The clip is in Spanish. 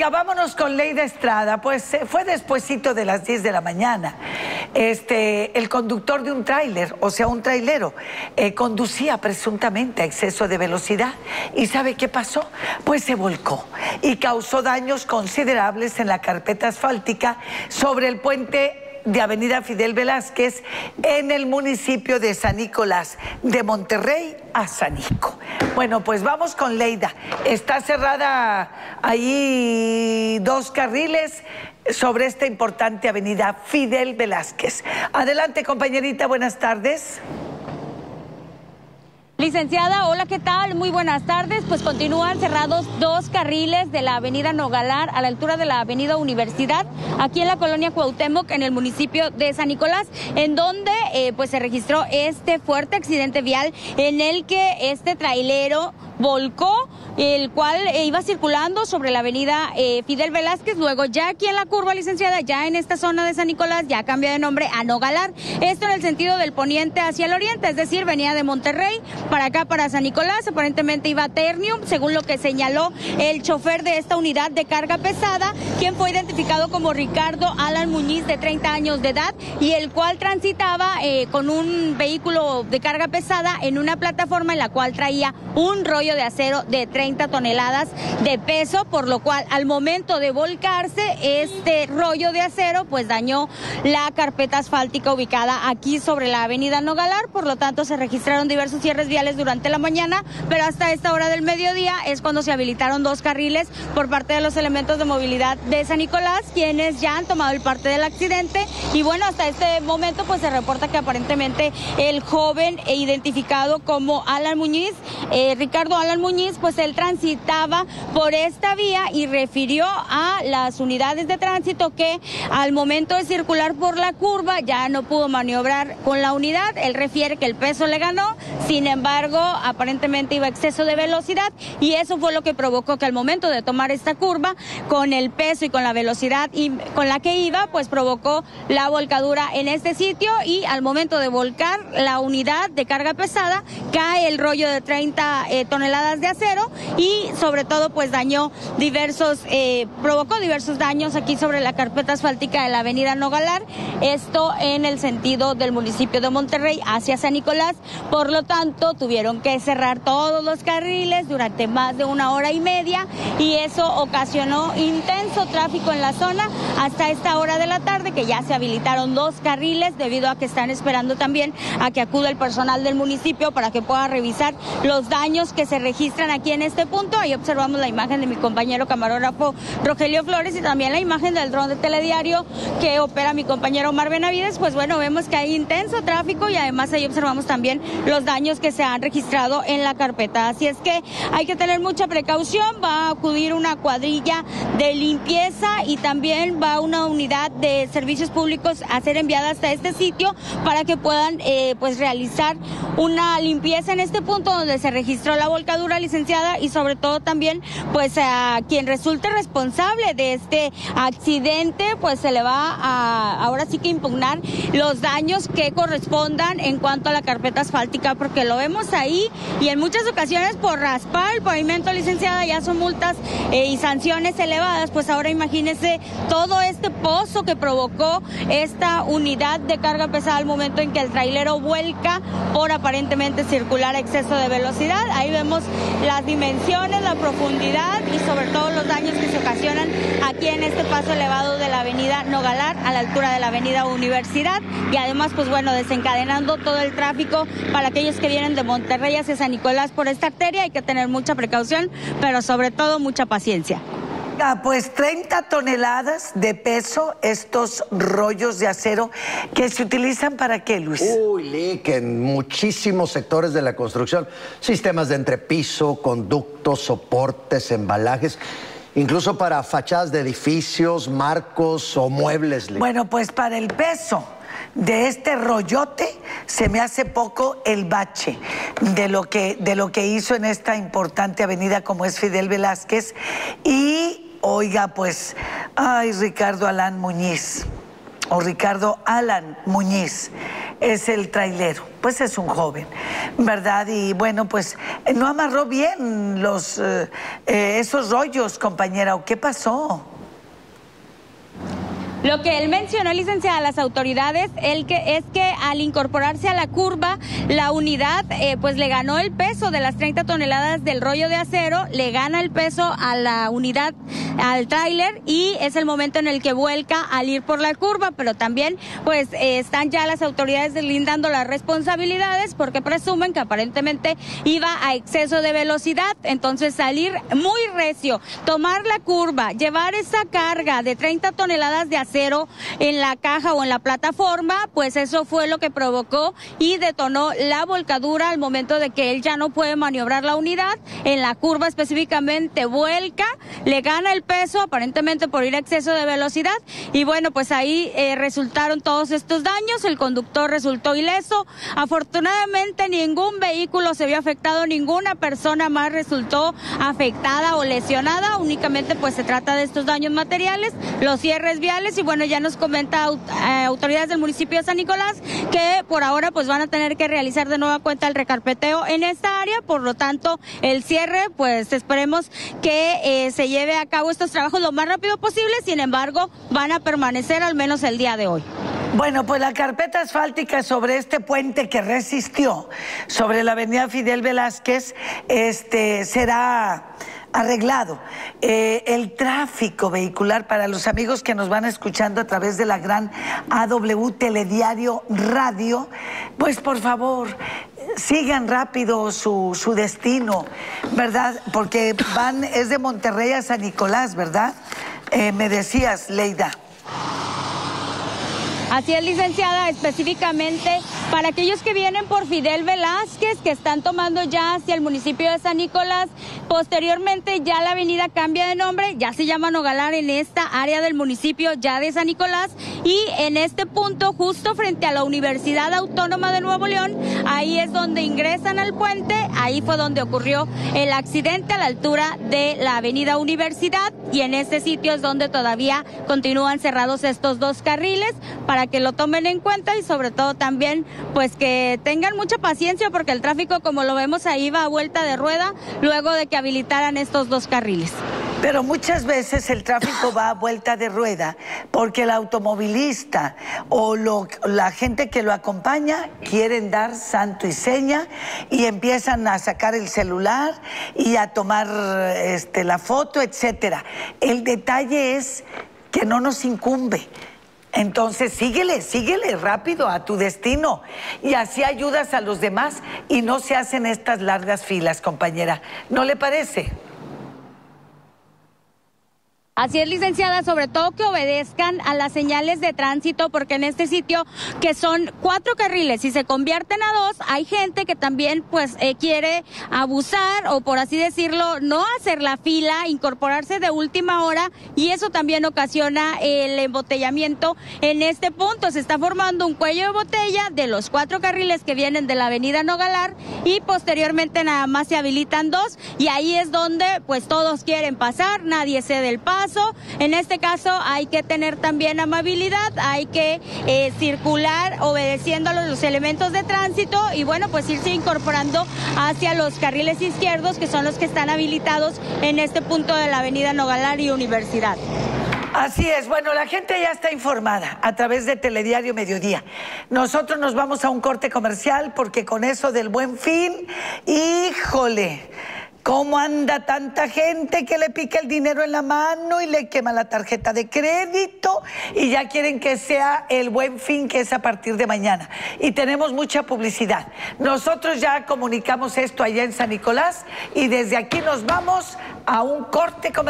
Oiga, vámonos con Leida Estrada. Pues eh, fue despuesito de las 10 de la mañana. Este, el conductor de un tráiler, o sea, un trailero, eh, conducía presuntamente a exceso de velocidad. ¿Y sabe qué pasó? Pues se volcó y causó daños considerables en la carpeta asfáltica sobre el puente de Avenida Fidel Velázquez en el municipio de San Nicolás, de Monterrey a Sanico. Bueno, pues vamos con Leida. Está cerrada ahí dos carriles sobre esta importante avenida Fidel Velázquez. Adelante, compañerita, buenas tardes. Licenciada, hola, ¿qué tal? Muy buenas tardes. Pues continúan cerrados dos carriles de la avenida Nogalar a la altura de la avenida Universidad, aquí en la colonia Cuauhtémoc, en el municipio de San Nicolás, en donde eh, pues se registró este fuerte accidente vial en el que este trailero volcó, el cual eh, iba circulando sobre la avenida eh, Fidel Velázquez, luego ya aquí en la curva licenciada, ya en esta zona de San Nicolás, ya cambia de nombre a Nogalar. Esto en el sentido del poniente hacia el oriente, es decir, venía de Monterrey para acá, para San Nicolás, aparentemente iba a Ternium, según lo que señaló el chofer de esta unidad de carga pesada, quien fue identificado como Ricardo Alan Muñiz, de 30 años de edad, y el cual transitaba eh, con un vehículo de carga pesada en una plataforma en la cual traía un rollo de acero de 30 toneladas de peso, por lo cual al momento de volcarse este rollo de acero pues dañó la carpeta asfáltica ubicada aquí sobre la avenida Nogalar, por lo tanto se registraron diversos cierres viales durante la mañana, pero hasta esta hora del mediodía es cuando se habilitaron dos carriles por parte de los elementos de movilidad de San Nicolás, quienes ya han tomado el parte del accidente. Y bueno, hasta este momento pues se reporta que aparentemente el joven identificado como Alan Muñiz, eh, Ricardo Alan Muñiz, pues él transitaba por esta vía y refirió a las unidades de tránsito que al momento de circular por la curva ya no pudo maniobrar con la unidad. Él refiere que el peso le ganó, sin embargo, aparentemente iba a exceso de velocidad y eso fue lo que provocó que al momento de tomar esta curva, con el peso y con la velocidad y con la que iba, pues provocó la volcadura en este sitio y al momento de volcar la unidad de carga pesada, cae el rollo de 30 eh, toneladas de acero y sobre todo pues dañó diversos, eh, provocó diversos daños aquí sobre la carpeta asfáltica de la avenida Nogalar, esto en el sentido del municipio de Monterrey hacia San Nicolás, por lo tanto tuvieron que cerrar todos los carriles durante más de una hora y media y eso ocasionó intenso tráfico en la zona hasta esta hora de la tarde que ya se habilitaron dos carriles debido a que están esperando también a que acuda el personal del municipio para que pueda revisar los daños que se registran aquí en este punto. Ahí observamos la imagen de mi compañero camarógrafo Rogelio Flores y también la imagen del dron de telediario que opera mi compañero Omar Benavides. Pues bueno, vemos que hay intenso tráfico y además ahí observamos también los daños que se han registrado en la carpeta. Así es que hay que tener mucha precaución. Va a acudir una cuadrilla de limpieza y también va una unidad de servicios públicos a ser enviada hasta este sitio para que puedan eh, pues realizar una limpieza en este punto donde se registró la volcán dura, licenciada, y sobre todo también, pues a quien resulte responsable de este accidente, pues se le va a ahora sí que impugnar los daños que correspondan en cuanto a la carpeta asfáltica, porque lo vemos ahí y en muchas ocasiones por raspar el pavimento, licenciada, ya son multas eh, y sanciones elevadas, pues ahora imagínese todo este pozo que provocó esta unidad de carga pesada al momento en que el trailero vuelca por aparentemente circular exceso de velocidad. Ahí vemos las dimensiones, la profundidad y sobre todo los daños que se ocasionan aquí en este paso elevado de la avenida Nogalar a la altura de la avenida Universidad y además pues bueno desencadenando todo el tráfico para aquellos que vienen de Monterrey hacia San Nicolás por esta arteria hay que tener mucha precaución pero sobre todo mucha paciencia. Ah, pues 30 toneladas de peso estos rollos de acero que se utilizan para qué, Luis? Uy, que en muchísimos sectores de la construcción, sistemas de entrepiso, conductos, soportes, embalajes incluso para fachadas de edificios, marcos o muebles. Bueno, pues para el peso de este rollote se me hace poco el bache de lo que, de lo que hizo en esta importante avenida como es Fidel Velázquez y Oiga, pues, ay, Ricardo Alan Muñiz, o Ricardo Alan Muñiz, es el trailero pues es un joven, ¿verdad? Y bueno, pues no amarró bien los, eh, eh, esos rollos, compañera, ¿o qué pasó? Lo que él mencionó, licenciada, a las autoridades, el que, es que al incorporarse a la curva, la unidad eh, pues le ganó el peso de las 30 toneladas del rollo de acero, le gana el peso a la unidad, al tráiler y es el momento en el que vuelca al ir por la curva, pero también pues eh, están ya las autoridades deslindando las responsabilidades porque presumen que aparentemente iba a exceso de velocidad, entonces salir muy recio, tomar la curva, llevar esa carga de 30 toneladas de acero, cero en la caja o en la plataforma, pues eso fue lo que provocó y detonó la volcadura al momento de que él ya no puede maniobrar la unidad. En la curva específicamente vuelca, le gana el peso aparentemente por ir a exceso de velocidad y bueno, pues ahí eh, resultaron todos estos daños. El conductor resultó ileso. Afortunadamente ningún vehículo se vio afectado, ninguna persona más resultó afectada o lesionada. Únicamente pues se trata de estos daños materiales, los cierres viales y bueno, ya nos comenta eh, autoridades del municipio de San Nicolás que por ahora pues van a tener que realizar de nueva cuenta el recarpeteo en esta área, por lo tanto el cierre pues esperemos que eh, se lleve a cabo estos trabajos lo más rápido posible, sin embargo van a permanecer al menos el día de hoy. Bueno, pues la carpeta asfáltica sobre este puente que resistió sobre la avenida Fidel Velázquez este, será arreglado. Eh, el tráfico vehicular para los amigos que nos van escuchando a través de la gran AW Telediario Radio, pues por favor, sigan rápido su, su destino, ¿verdad? Porque van, es de Monterrey a San Nicolás, ¿verdad? Eh, me decías, Leida. Así es, licenciada, específicamente para aquellos que vienen por Fidel Velázquez, que están tomando ya hacia el municipio de San Nicolás, posteriormente ya la avenida cambia de nombre, ya se llama Nogalar en esta área del municipio ya de San Nicolás. Y en este punto justo frente a la Universidad Autónoma de Nuevo León, ahí es donde ingresan al puente, ahí fue donde ocurrió el accidente a la altura de la avenida Universidad. Y en este sitio es donde todavía continúan cerrados estos dos carriles para que lo tomen en cuenta y sobre todo también pues que tengan mucha paciencia porque el tráfico, como lo vemos ahí, va a vuelta de rueda luego de que habilitaran estos dos carriles. Pero muchas veces el tráfico va a vuelta de rueda porque el automovilista o la gente que lo acompaña quieren dar santo y seña y empiezan a sacar el celular y a tomar este, la foto, etcétera. El detalle es que no nos incumbe entonces síguele, síguele rápido a tu destino y así ayudas a los demás y no se hacen estas largas filas, compañera. ¿No le parece? Así es, licenciada, sobre todo que obedezcan a las señales de tránsito, porque en este sitio que son cuatro carriles y se convierten a dos, hay gente que también pues eh, quiere abusar o por así decirlo, no hacer la fila, incorporarse de última hora y eso también ocasiona el embotellamiento en este punto. Se está formando un cuello de botella de los cuatro carriles que vienen de la avenida Nogalar y posteriormente nada más se habilitan dos y ahí es donde pues todos quieren pasar, nadie cede el paso en este caso hay que tener también amabilidad, hay que eh, circular obedeciendo a los elementos de tránsito y bueno, pues irse incorporando hacia los carriles izquierdos que son los que están habilitados en este punto de la avenida Nogalar y Universidad. Así es, bueno, la gente ya está informada a través de Telediario Mediodía. Nosotros nos vamos a un corte comercial porque con eso del buen fin, híjole. ¿Cómo anda tanta gente que le pica el dinero en la mano y le quema la tarjeta de crédito y ya quieren que sea el buen fin que es a partir de mañana? Y tenemos mucha publicidad. Nosotros ya comunicamos esto allá en San Nicolás y desde aquí nos vamos a un corte comercial.